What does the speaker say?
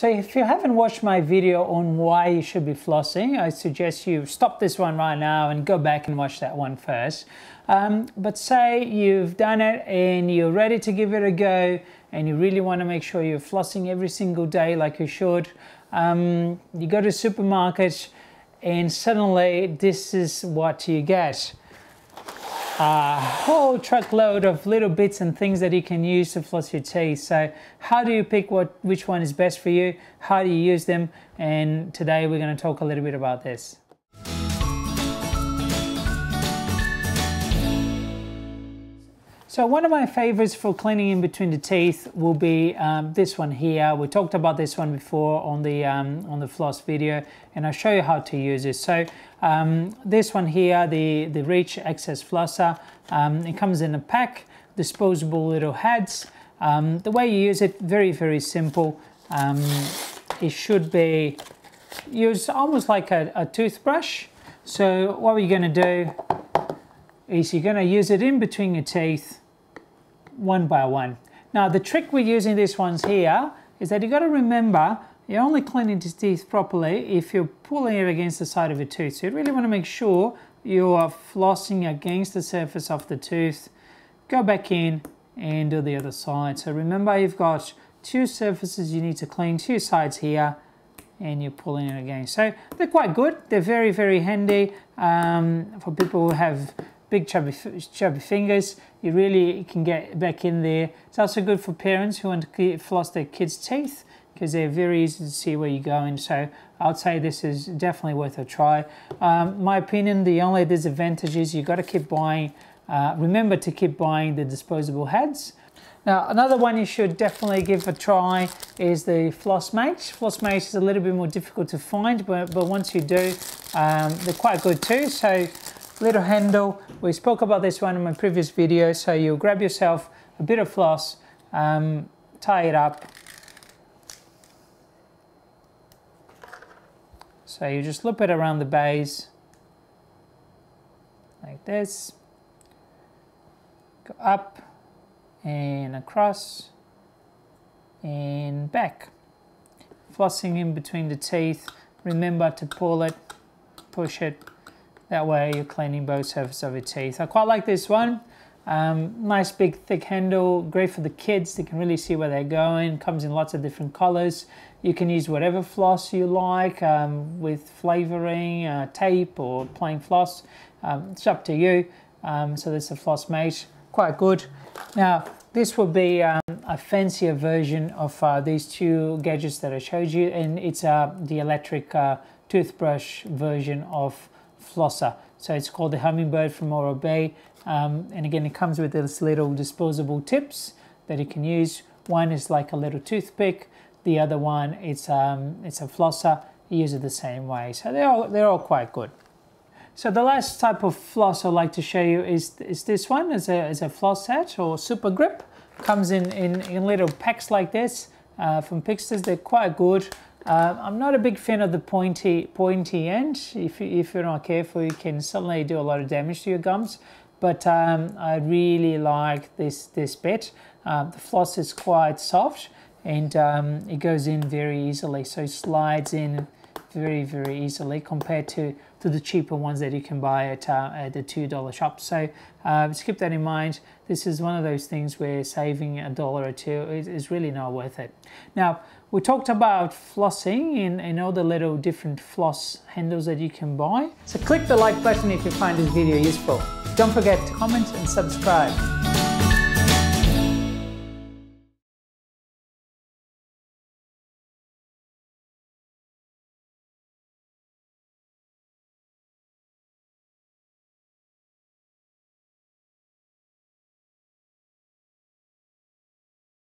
So if you haven't watched my video on why you should be flossing, I suggest you stop this one right now and go back and watch that one first. Um, but say you've done it and you're ready to give it a go and you really want to make sure you're flossing every single day like you should. Um, you go to supermarket and suddenly this is what you get a whole truckload of little bits and things that you can use to floss your teeth. So how do you pick what which one is best for you? How do you use them? And today we're going to talk a little bit about this. So one of my favorites for cleaning in between the teeth will be um, this one here. We talked about this one before on the um, on the floss video, and I'll show you how to use it. So um, this one here, the the Reach Access Flosser, um, it comes in a pack, disposable little heads. Um, the way you use it, very very simple. Um, it should be used almost like a, a toothbrush. So what we're going to do is you're going to use it in between your teeth one by one. Now the trick with using these ones here is that you've got to remember you're only cleaning the teeth properly if you're pulling it against the side of your tooth. So you really want to make sure you are flossing against the surface of the tooth. Go back in and do the other side. So remember you've got two surfaces you need to clean, two sides here, and you're pulling it again. So they're quite good. They're very, very handy um, for people who have big chubby, chubby fingers, you really can get back in there. It's also good for parents who want to floss their kids' teeth because they're very easy to see where you're going. So I'd say this is definitely worth a try. Um, my opinion, the only disadvantage is you've got to keep buying, uh, remember to keep buying the disposable heads. Now, another one you should definitely give a try is the Flossmate. Flossmate is a little bit more difficult to find, but, but once you do, um, they're quite good too. So little handle. We spoke about this one in my previous video. So you grab yourself a bit of floss, um, tie it up. So you just loop it around the base like this. Go up and across and back. Flossing in between the teeth. Remember to pull it, push it, that way you're cleaning both surfaces of your teeth. I quite like this one. Um, nice big thick handle, great for the kids. They can really see where they're going. Comes in lots of different colors. You can use whatever floss you like um, with flavoring, uh, tape or plain floss. Um, it's up to you. Um, so this is a Flossmate, quite good. Now this will be um, a fancier version of uh, these two gadgets that I showed you and it's uh, the electric uh, toothbrush version of flosser. So it's called the Hummingbird from Oral-B. Um, and again, it comes with this little disposable tips that you can use. One is like a little toothpick. The other one, it's, um, it's a flosser. You use it the same way. So they're all, they're all quite good. So the last type of floss I'd like to show you is, is this one, is a, is a floss set or SupaGRIP. Comes in, in, in little packs like this uh, from Piksters. They're quite good. Uh, I'm not a big fan of the pointy pointy end. If, if you're not careful, you can suddenly do a lot of damage to your gums. But um, I really like this, this bit. Uh, the floss is quite soft and um, it goes in very easily. So it slides in very, very easily compared to, to the cheaper ones that you can buy at, uh, at the $2 shop. So uh, just keep that in mind. This is one of those things where saving a dollar or two is, is really not worth it. Now, we talked about flossing and, and all the little different floss handles that you can buy. So click the like button if you find this video useful. Don't forget to comment and subscribe.